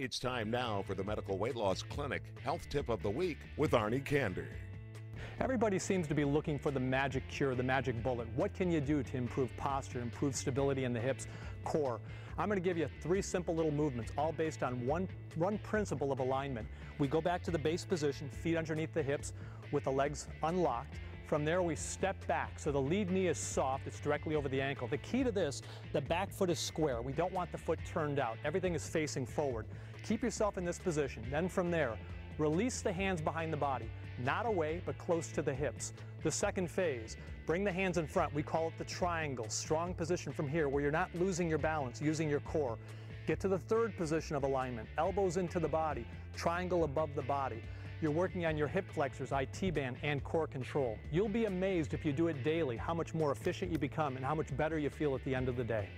It's time now for the Medical Weight Loss Clinic Health Tip of the Week with Arnie Kander. Everybody seems to be looking for the magic cure, the magic bullet. What can you do to improve posture, improve stability in the hips, core? I'm going to give you three simple little movements, all based on one, one principle of alignment. We go back to the base position, feet underneath the hips, with the legs unlocked. From there, we step back. So the lead knee is soft, it's directly over the ankle. The key to this, the back foot is square. We don't want the foot turned out. Everything is facing forward. Keep yourself in this position. Then from there, release the hands behind the body, not away, but close to the hips. The second phase, bring the hands in front. We call it the triangle. Strong position from here where you're not losing your balance, using your core. Get to the third position of alignment, elbows into the body, triangle above the body. You're working on your hip flexors, IT band, and core control. You'll be amazed if you do it daily how much more efficient you become and how much better you feel at the end of the day.